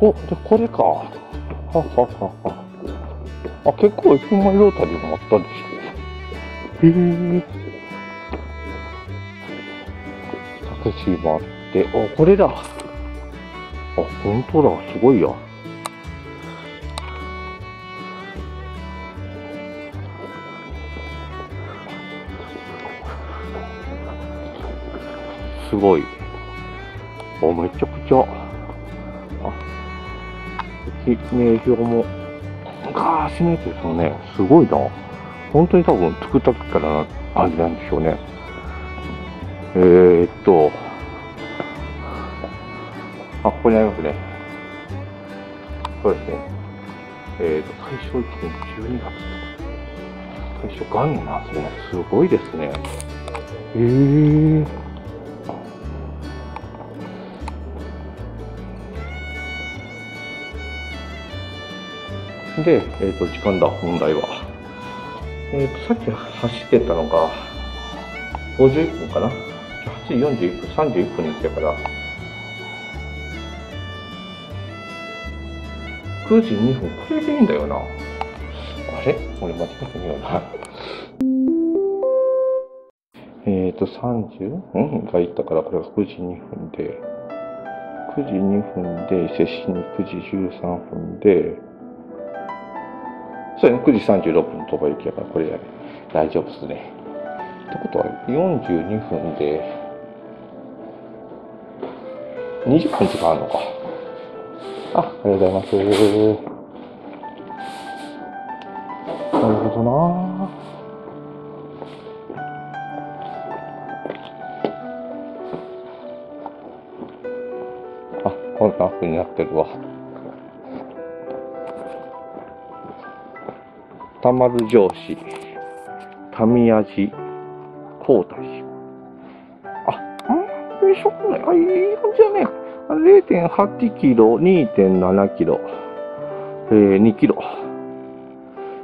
お、で、これか。はははは。あ、結構駅前ロータリーもあったんでしょ。へえ。タクシーもあって、お、これだ。あ、本当だ。すごいや。すごい。お、めちゃくちゃ。あ、名標も、昔のやつですよね。すごいな。本当に多分作った時からな感じなんでしょうね。えー、っと、あ、ここにありますね。そうですね。えー、っと、大正1年12月。大正元年なんですね。すごいですね。えー。で、えっ、と、時間だ、本題は。えっ、と、さっき走ってたのが、51分かな ?8 時41分、31分に来てから、9時2分、これでいいんだよな。あれ？俺間違ってみよな。えっと、30? うんがいったから、これが9時2分で、9時2分で、伊勢市に9時13分で、そうやね、9時36分の鳥羽行きやから、これやね、大丈夫ですね。ってことは、42分で、20分時間あるのか。あ、ありがとうございます。なるほどなあ、こんな風になってるわ。田丸城市、神谷寺、高太寺。あ、んよいしょ、あ、いい感じだね。0.8キロ、2.7キロ、えー、2キロ。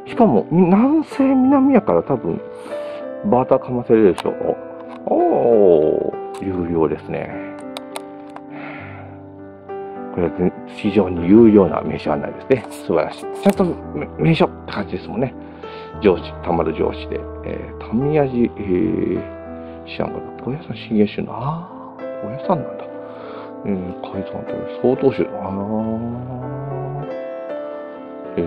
しかも、南西南やから多分、バーターかませるでしょう。おー、有料ですね。これは非常に有用な名所案内ですね。素晴らしい。ちゃんと名所って感じですもんね。上司、たまる上司で。えー、神谷寺、えー、知らんかった。高野山信玄宗の、ああ、高野山なんだ。えー、海山って相当宗だなえー、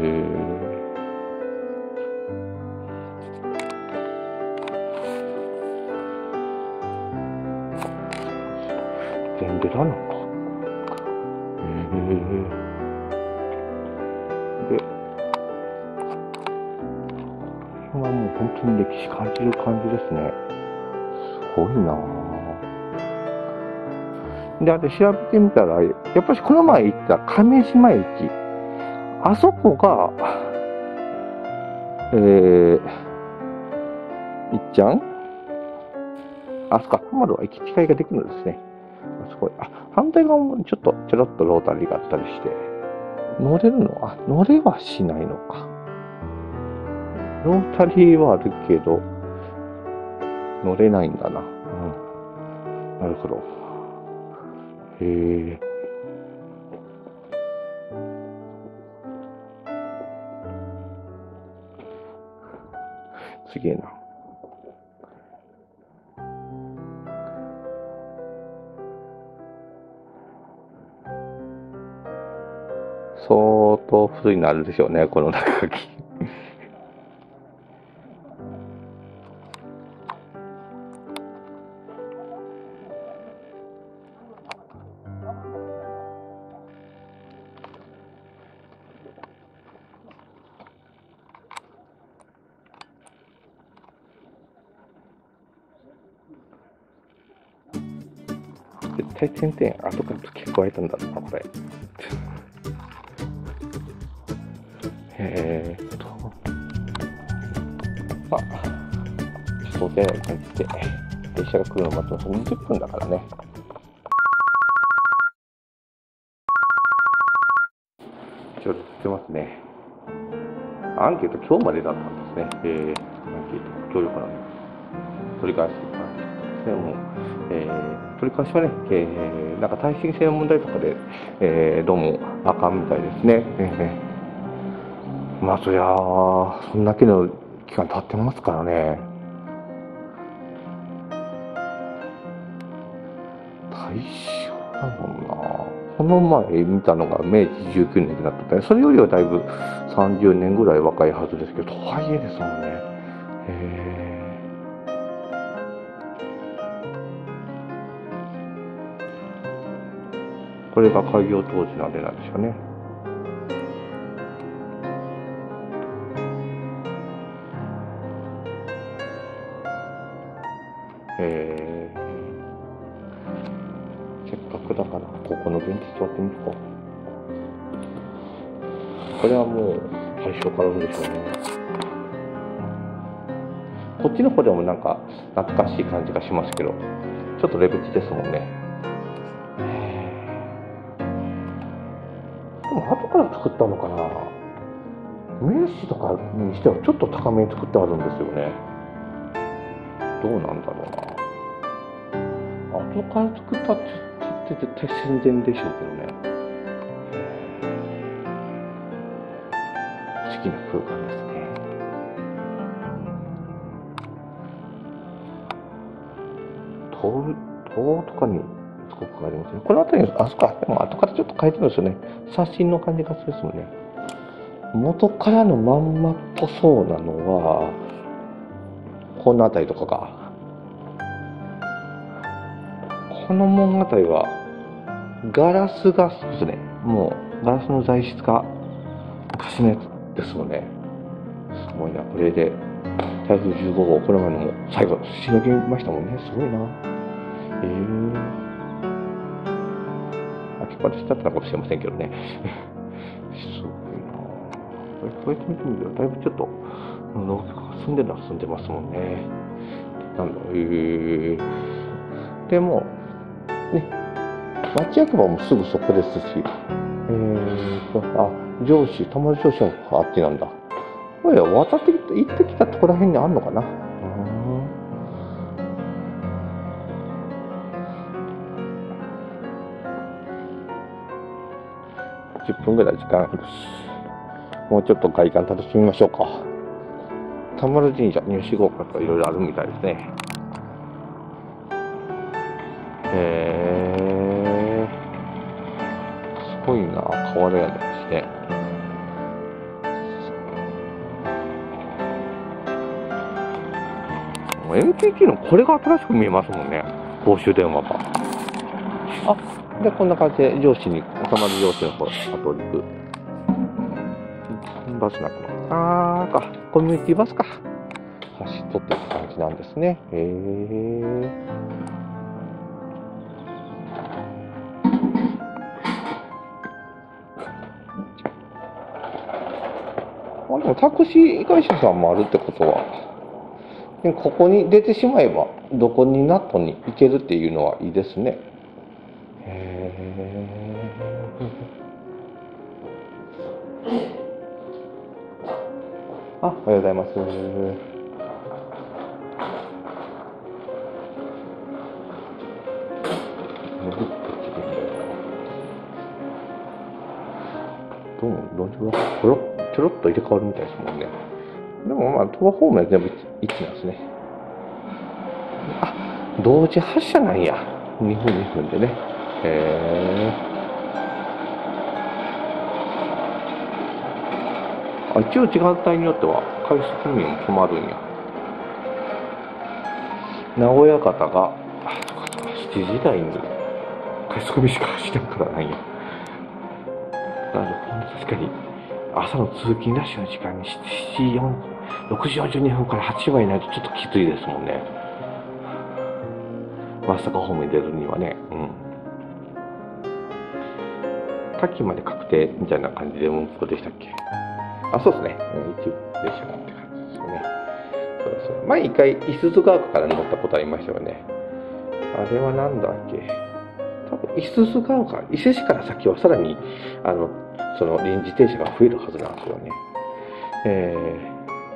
全部だなで、これはもう本当に歴史感じる感じですね。すごいなぁ。で、あれ調べてみたら、やっぱりこの前行った亀島駅、あそこが、えー、いっちゃん？あそこか、浜田は駅近いができるんですね。あすごい。あ、反対側もちょっとちょろっとロータリーがあったりして、乗れるの？あ、乗れはしないのか。ロータリーはあるけど、乗れないんだな。うん。なるほど。へえ。すげえな。当古いのあるでしょうね、この中書き。絶対点々後から付け加えたんだろうな、これ。えーっと、まあ、ちょっとお手洗い感じて、電車が来るの待ってます。20分だからね。ちょっと出てますね。アンケート今日までだったんですね。えー、アンケート、協力の取り返す感じですね。もえー、取り返しはね、えー、なんか耐震性の問題とかで、えー、どうもあかんみたいですね。えー、まあそりゃそんだけの期間経ってますからね。大正だもんな。この前見たのが明治19年になってたね。それよりはだいぶ30年ぐらい若いはずですけど、とはいえですもんね。へーこれが開業当時のあれなんでしょうね。えー、せっかくだから、ここの現地座ってみるか。これはもう、最初からあるんでしょうね。こっちの方でもなんか、懐かしい感じがしますけど、ちょっとレベチですもんね。でも後から作ったのかな名刺とかにしてはちょっと高めに作ってあるんですよねどうなんだろうな後から作ったって絶対戦前でしょうけどね好きな空間ですね塔塔とかにすごくありますね。この辺り、あそこ、でも後からちょっと変えてるんですよね。刷新の感じがするですもんね。元からのまんまっぽそうなのは、この辺りとかが。この門あたりは、ガラスが、そうですね、もう、ガラスの材質が昔のやつですもんね。すごいな、これで、台風15号、この前のも最後、しのぎましたもんね。すごいな。ええー私だったかもしれませんけどね。すごいなこれこうやって見てみると、だいぶちょっと、住んでるのは住んでますもんね。なんだ、えー、でも、ね、町役場もすぐそこですし、えーと、あ、上司、玉上司はあっちなんだ。これ渡って行ってきたとこら辺にあるのかな。10分ぐらい時間あるし、もうちょっと外観楽しみましょうか。田丸神社入試合格がいろいろあるみたいですね。へえ、すごいな、瓦屋根ですねもう。NTT のこれが新しく見えますもんね、公衆電話が。あで、こんな感じで上司に、収まる上司の方、後を行く。バスなくあーか、コミュニティバスか。走っとってる感じなんですね。へえ。あ、でもタクシー会社さんもあるってことは、ここに出てしまえば、どこにナットに行けるっていうのはいいですね。あ、おはようございます。どうも、路地はちょろちょろっと入れ替わるみたいですもんね。でもまあ、鳥羽方面は全部一致なんですね。あ、同時発車なんや。2分2分でね。へえ。あ一応時間帯によっては快速便も止まるんや。名古屋方があそかそか7時台に快速便しか走らんからないや。なるほど。確かに朝の通勤ラッシュの時間に7時4 6時42分から8時はいないとちょっときついですもんね。松阪方面に出るにはね。うん。滝まで確定みたいな感じで運行でしたっけ？あ、そうですね。一部列車って感じですよね。そうですね。前一回、いすゞ川から乗ったことありましたよね。あれはなんだっけ。多分、いすゞ川か、伊勢市から先はさらに、あの、その臨時停車が増えるはずなんですよね。え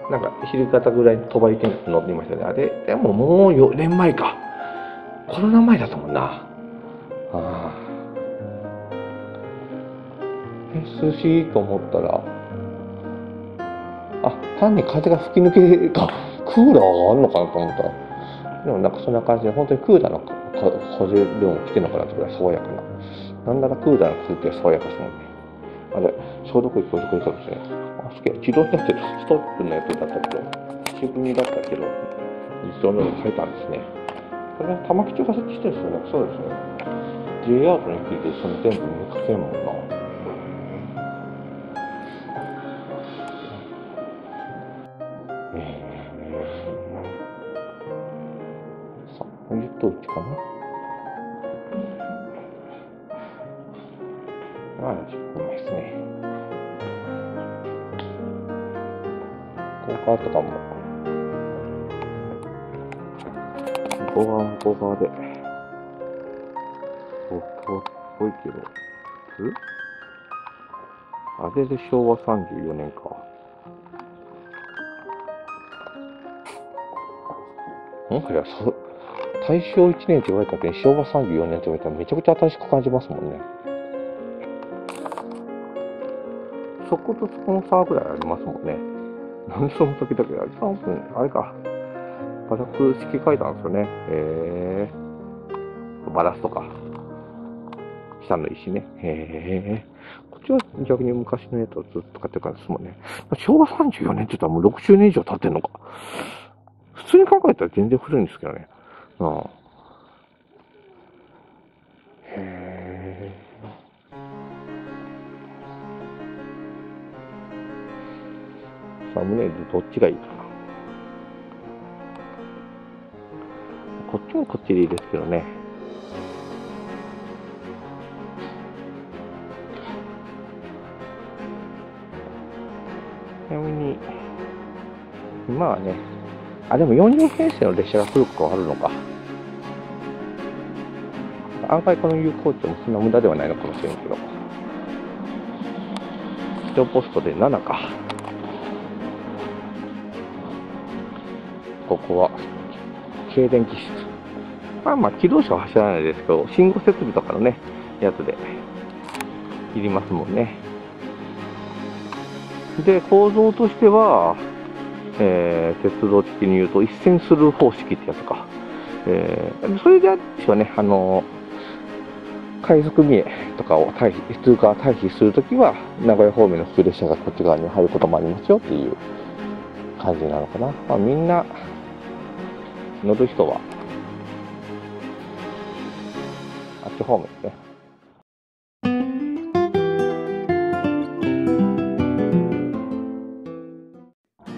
ー、なんか、昼方ぐらいに飛ばりて乗ってましたね。あれ、でももう4年前か。コロナ前だったもんな。ああ。え、涼しいと思ったら、あ、単に風が吹き抜けが、クーラーがあるのかなと思ったら、でもなんかそんな感じで、本当にクーラーの風でも来てるのかなってぐらい爽やかな。なんならクーラーの空気が爽やかですもんね。あれ、消毒液置いてくれたんですね。あ、すげえ。自動になってる。ストップのやつだったけど、仕組みだったけど、自動のように変えたんですね。これは玉城町が設置してるんですよね。そうですね。J アートの駅でその全部見かけんもんな。こうカーとかも、向こう側向こう側で、東京っぽいけど、普通あれで昭和34年か。んいや、そう、大正1年って言われたけど、昭和34年って言われたらめちゃくちゃ新しく感じますもんね。そことそこの差ぐらいありますもんね。なんでその時だけあれ多分、あれか。バラク式書いたんですよね。へえ。バラスとか。下の石ね。へえ。こっちは逆に昔のやつをずっと買ってるからですもんね。昭和34年って言ったらもう60年以上経ってんのか。普通に考えたら全然古いんですけどね。ああ。サムネイルどっちがいいかな。こっちもこっちでいいですけどね。ちなみに、今はね、あ、でも4両編成の列車が古くあるのか。案外この有効値もそんな無駄ではないのかもしれんけど。ポストで7か。ここは、軽電気室。まあまあ、機動車は走らないですけど、信号設備とかのね、やつで、いりますもんね。で、構造としては、えー、鉄道的に言うと、一線スルー方式ってやつか。えー、それであってはね、あの快速三重とかを退避、通過退避するときは、名古屋方面の普通列車がこっち側に入ることもありますよっていう感じなのかな。まあ、みんな、乗る人は、あっち方面ですね。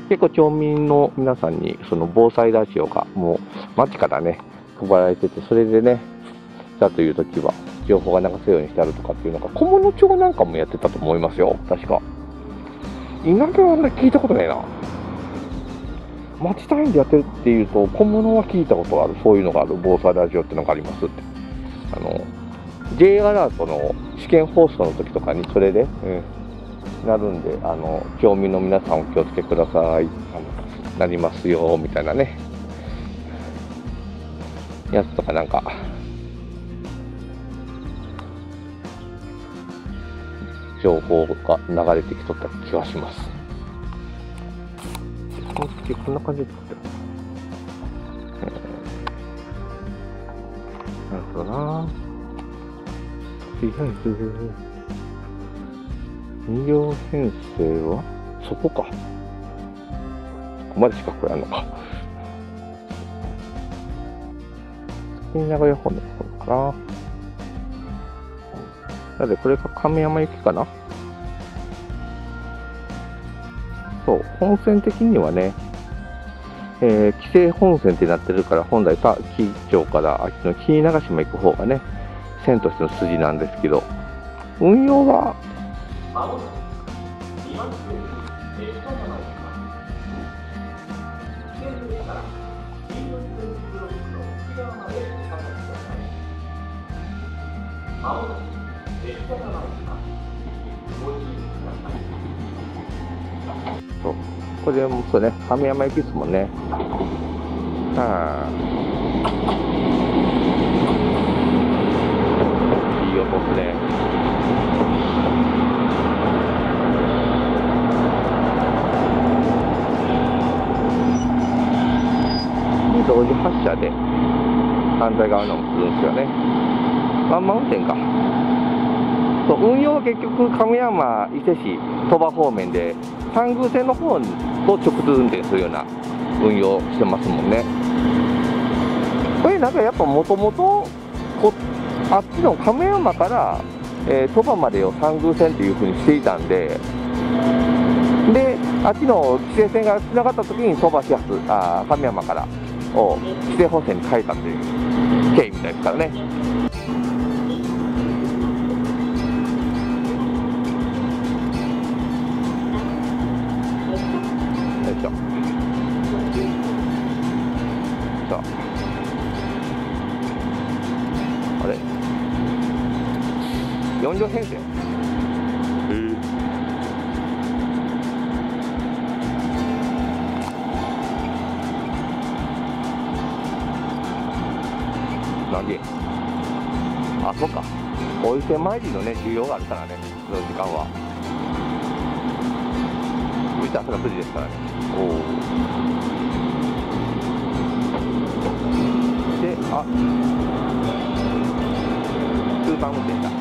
結構町民の皆さんにその防災ラジオがもう街からね配られててそれでねだという時は情報が流せるようにしてあるとかっていうのが小物町なんかもやってたと思いますよ確か。稲毛はあんまり聞いたことないな。町単位でやってるっていうと小物は聞いたことがあるそういうのがある防災ラジオっていうのがありますってあの J アラートの試験放送の時とかにそれで、うんなるんで、あの、町民の皆さんお気をつけください。あのなりますよ、みたいなね。やつとかなんか、情報が流れてきとった気がします。この時こんな感じで作ってる。えーなるほどな。とりあえず、2両編成は？そこか。ここまで近くやるのか。先に名古屋方面の方かな。なので、これが亀山行きかな？そう、本線的にはね、えー、規制本線ってなってるから、本来、さ紀町から秋の紀伊長島行く方がね、線としての筋なんですけど、運用はそう。これもそうね、亀山行きですもんね。はあ。いい音ですね。同時発車で反対側のもするんですよね。ワンマウンテンか。そう運用は結局、亀山、伊勢市、鳥羽方面で、三宮線の方にと直通運転するような運用してますもんねこれなんかやっぱもともとあっちの亀山からえー、鳥羽までを三宮線というふうにしていたんで、で、あっちの規制線がつながった時に鳥羽始発、あ亀山からを規制本線に変えたという経緯みたいですからね。なんで、あ、そうか、お伊勢参りのね、需要があるからね、その時間は。見たら朝が9時ですからね。おで、あ、スーパー運転だ。